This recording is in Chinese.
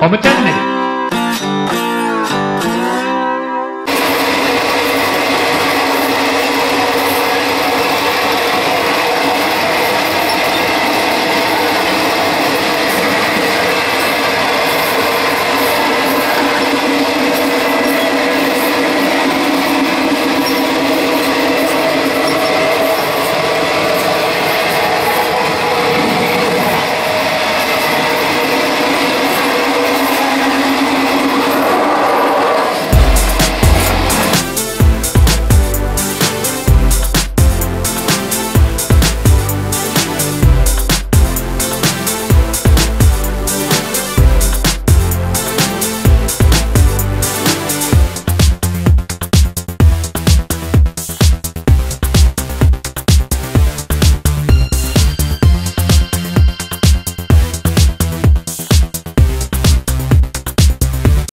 我们真的。